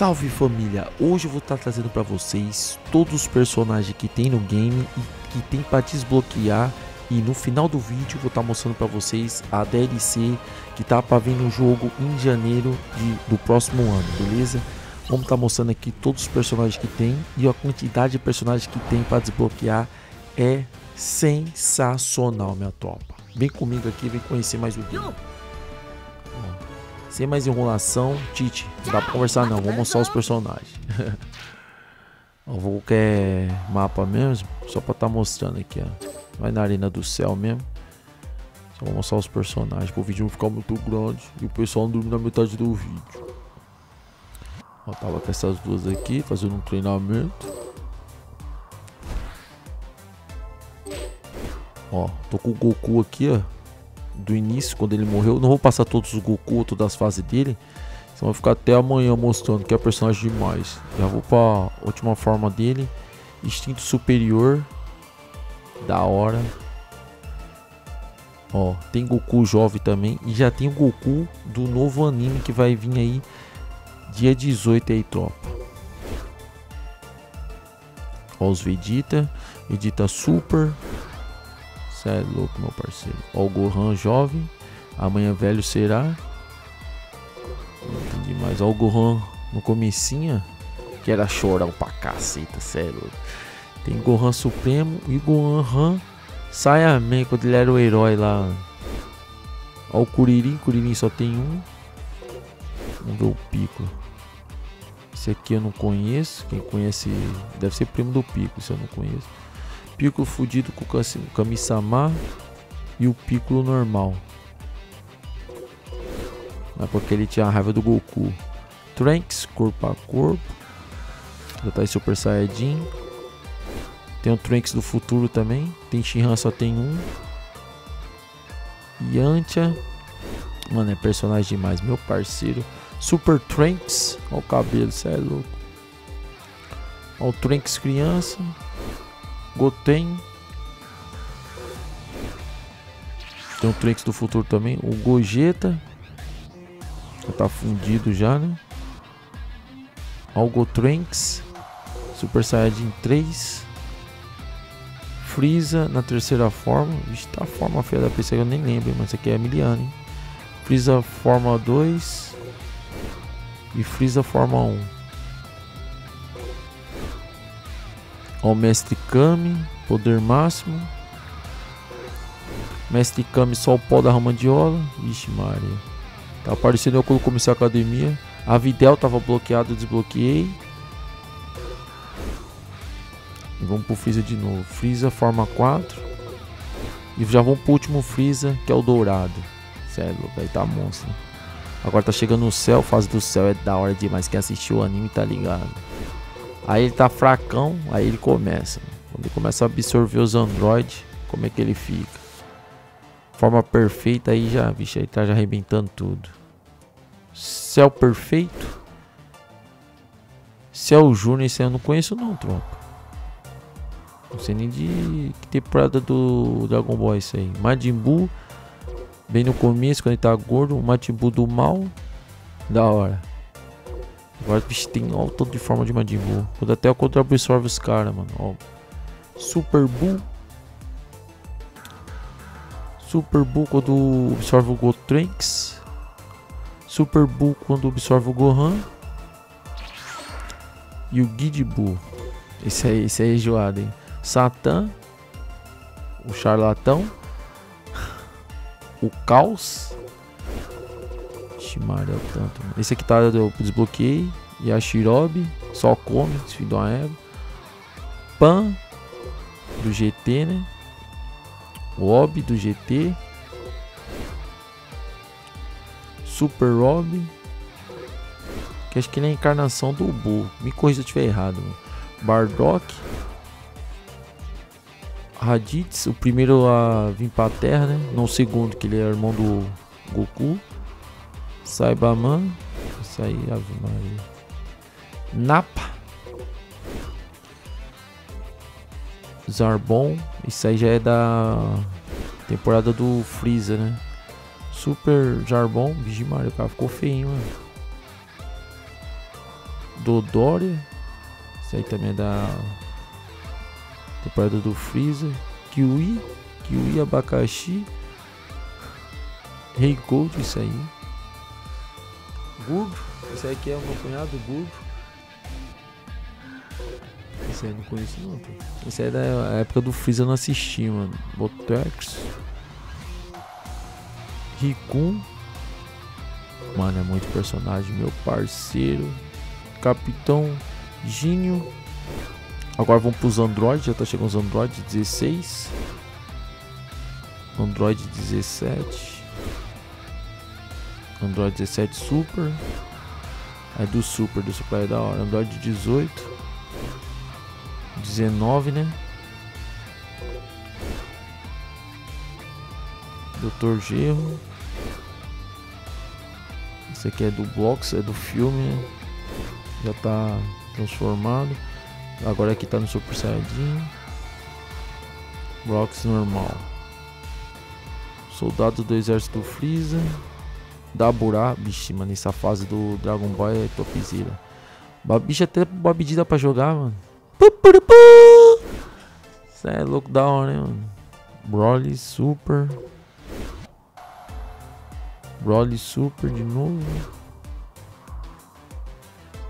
Salve família! Hoje eu vou estar trazendo para vocês todos os personagens que tem no game e que tem para desbloquear e no final do vídeo vou estar mostrando para vocês a DLC que tá para vir no jogo em janeiro de, do próximo ano, beleza? Vamos estar mostrando aqui todos os personagens que tem e a quantidade de personagens que tem para desbloquear é sensacional, minha tropa. Vem comigo aqui, vem conhecer mais o game. Sem mais enrolação, Tite, não dá pra conversar não, vamos mostrar os personagens. eu vou quer mapa mesmo, só pra tá mostrando aqui, ó. Vai na arena do céu mesmo. Só vou mostrar os personagens, pro vídeo não ficar muito grande e o pessoal não dormir na metade do vídeo. Ó, tava com essas duas aqui, fazendo um treinamento. Ó, tô com o Goku aqui, ó do início, quando ele morreu. Não vou passar todos os Goku, todas as fases dele. Senão vai ficar até amanhã mostrando que é personagem demais. Já vou pra última forma dele. Instinto superior. Da hora. Ó, tem Goku jovem também. E já tem o Goku do novo anime que vai vir aí. Dia 18 aí, tropa. Ó, os Vegeta. Vegeta Super. Cê é louco, meu parceiro. Ó, o Gohan jovem. Amanhã velho será. Não entendi mais. Ó, o Gohan no comecinho. Que era chorão pra caceta, louco. Tem Gohan Supremo e Gohan Saiyaman, quando ele era o herói lá. Ó, o Kuririn. Kuririn só tem um. Vamos ver o Pico. Esse aqui eu não conheço. Quem conhece deve ser primo do Pico, se eu não conheço. Piccolo fudido com o Kami-sama e o Piccolo normal. É porque ele tinha a raiva do Goku. Trunks, corpo a corpo. Já tá aí Super Saiyajin. Tem o Trunks do futuro também. Tem Shinhan, só tem um. Yantia. Mano, é personagem demais, meu parceiro. Super Trunks. Olha o cabelo, cê é louco. Olha o Trunks criança. Goten. Tem o Trunks do futuro também. O Gogeta. Já tá fundido já, né? Algo Trunks. Super Saiyajin 3. Freeza na terceira forma. Vixe, tá a forma feia da PC eu nem lembro, mas aqui é Emiliano, hein? Freeza forma 2. E Freeza forma 1. Ó, Mestre Kami, poder máximo. Mestre Kami, só o pó da ramandiola. Vixe, Maria. Tá aparecendo eu quando comecei a academia. A Videl tava bloqueada, desbloqueei. E vamos pro Freeza de novo. Freeza forma 4. E já vamos pro último Freeza, que é o dourado. Sério, aí tá monstro. Agora tá chegando no céu, fase do céu é da hora demais. Quem assistiu o anime tá ligado. Aí ele tá fracão, aí ele começa. Quando ele começa a absorver os androids, como é que ele fica? Forma perfeita aí já, bicho, aí tá já arrebentando tudo. Céu perfeito. Céu Júnior, esse eu não conheço não, tropa. Não sei nem de que temporada do Dragon Ball é isso aí. Majin Buu, bem no começo, quando ele tá gordo. Majin Buu do mal. Da hora. Agora bicho, tem ó, todo de forma de Majin Buu. Quando até o contra absorve os caras, mano. Ó. Super Buu. Super Buu quando absorve o Gotrunks. Super Buu quando absorve o Gohan. E o Gidbu. Esse aí, esse aí é enjoado, hein? Satã. O Charlatão. O Caos. Vixe, Maria, é tanto. Esse aqui tá, eu desbloqueei. E a Shirobi, só come, filho uma égua. Pan, do GT, né? O Ob, do GT. Super Rob. Que acho que ele é a encarnação do Bull. Me corrija se eu estiver errado. Mano. Bardock. Raditz, o primeiro a vir pra terra, né? Não o segundo, que ele é irmão do Goku. Saibaman. Isso aí, Ave Maria. Napa. Zarbon. Isso aí já é da temporada do Freeza, né? Super Jarbon. Vixe Maria, o cara ficou feio, mano. Dodoria. Isso aí também é da temporada do Freezer. Kiwi. Kiwi abacaxi. Rei hey Gold, isso aí. Gurdo. Esse aqui é o meu cunhado, Gurdo. Esse aí eu não conheço não. Pô. Esse aí é da época do Freezer eu não assisti, mano. Botex. Rikun. Mano, é muito personagem. Meu parceiro. Capitão Gínio. Agora vamos pros Android. Já tá chegando os Android 16. Android 17. Android 17 Super. É do Super, do Super é da hora. Android 18. 19, né? Doutor Gerro. Esse aqui é do box, é do filme, né? Já tá transformado. Agora aqui tá no Super Saiyajin. Brox normal. Soldado do exército Freeza. Daburá. Vixe, mano, essa fase do Dragon Ball é topzera. Bicho até Babidi dá pra jogar, mano. Isso é louco da hora, né, mano? Broly Super. Broly Super de novo.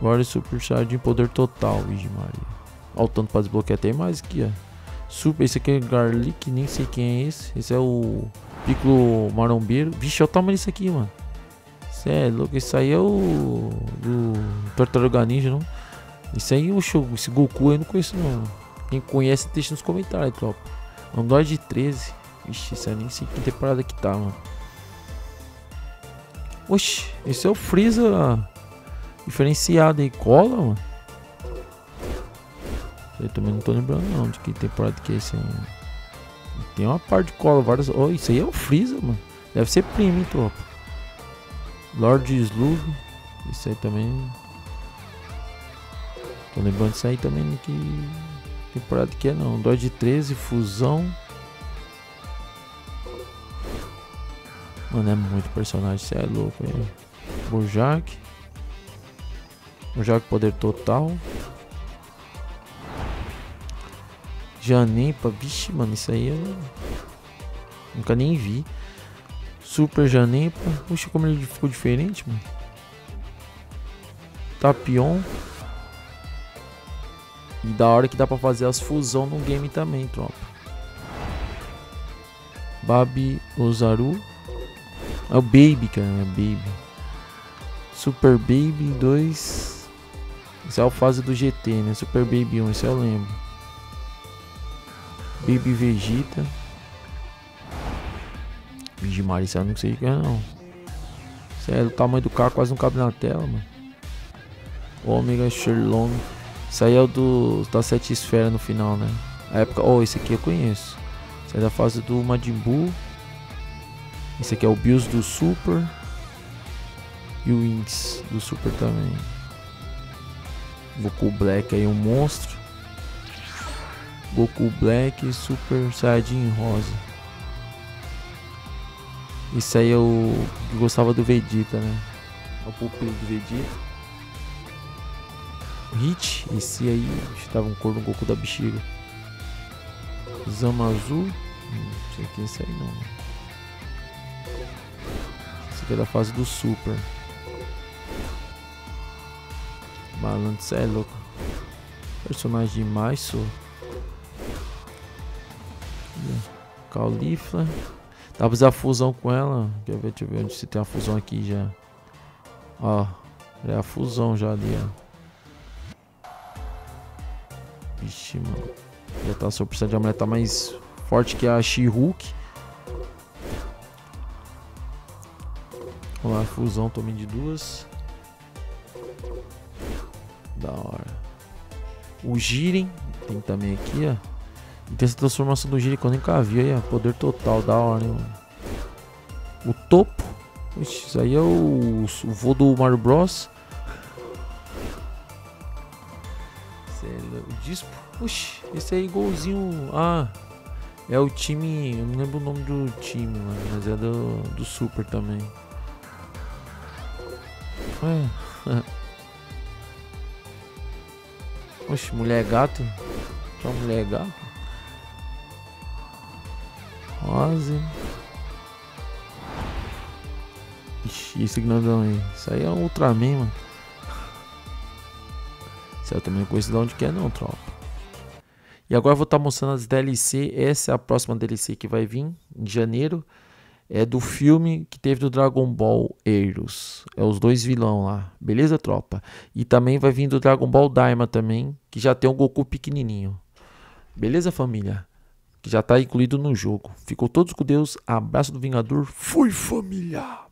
Broly Super Saiyajin poder total, Vigi Maria. Olha o tanto pra desbloquear. Tem mais aqui, ó. Super, esse aqui é Garlic, nem sei quem é esse. Esse é o Piccolo Marombeiro. Vixe, olha o tamanho disso aqui, mano. Cê é louco, esse aí é o. do Tartaruga Ninja, não? Esse aí, o show, esse Goku eu não conheço, não. Quem conhece, deixa nos comentários, tropa. Android 13. Vixe, esse aí nem sei que temporada que tá, mano. Oxi, esse é o Freeza diferenciado aí. Cola, mano. Eu também não tô lembrando não de que temporada que é esse aí. Tem uma parte de cola, várias. Oh, isso aí é o Freeza, mano. Deve ser primo, hein, tropa. Lord Slug. Isso aí também. Tô lembrando disso aí também de que temporada que é não. Android 13, Fusão. Mano, é muito personagem, você é louco, hein? Bojack. Bojack poder total. Janempa, vixe, mano, isso aí eu nunca nem vi. Super Janempa, puxa como ele ficou diferente, mano. Tapion. E da hora que dá pra fazer as fusão no game também, tropa. Babi Ozaru. É o Baby, cara, é Baby. Super Baby 2. Esse é a fase do GT, né? Super Baby 1, esse eu lembro. Baby Vegeta. Vigimari, isso eu não sei o é não. É do tamanho do carro, quase não cabe na tela, mano. Omega Sherlong. Isso aí é o do da sete esferas no final, né? A época. Oh, esse aqui eu conheço. Isso é da fase do Majin Buu. Esse aqui é o Bills do Super. E o Inks do Super também. Goku Black aí, um monstro. Goku Black Super Saiyajin Rosa. Isso aí eu gostava do Vegeta, né? É o pupilo do Vegeta. Hit, esse aí estava um cor no Goku da bexiga. Zamazu, hum, não sei que é esse aí não. Esse aqui é da fase do Super. Balance é louco. Personagem mais sou. Caulifla. Dá pra fazer a fusão com ela. Quer ver? Deixa eu ver onde se tem a fusão aqui já. Ó. É a fusão já ali, ó. Vixe, mano. Já tá Super Saiyajin. A mulher tá mais forte que a She-Hulk. Vamos lá, fusão também de duas. Da hora. O Jiren. Tem também aqui, ó. Tem essa transformação do Giri que eu nunca vi aí, ó. Poder total, da hora, hein, mano. O topo. Ixi, isso aí é o, o voo do Mario Bros. É o disco. Oxi, esse aí é igualzinho. Ah, é o time. Eu não lembro o nome do time, mano, mas é do, do Super também. É. Oxe, mulher gato. Só mulher gato. Rose. Ixi, esse grandão aí. Isso aí é um Ultraman, mano. Isso eu também não conheço de onde que é não, tropa. E agora eu vou estar tá mostrando as DLC. Essa é a próxima DLC que vai vir em janeiro. É do filme que teve do Dragon Ball Heroes. É os dois vilão lá. Beleza, tropa? E também vai vir do Dragon Ball Daima também. Que já tem um Goku pequenininho. Beleza, família? Já está incluído no jogo. Ficou todos com Deus. Abraço do Vingador. Fui, família!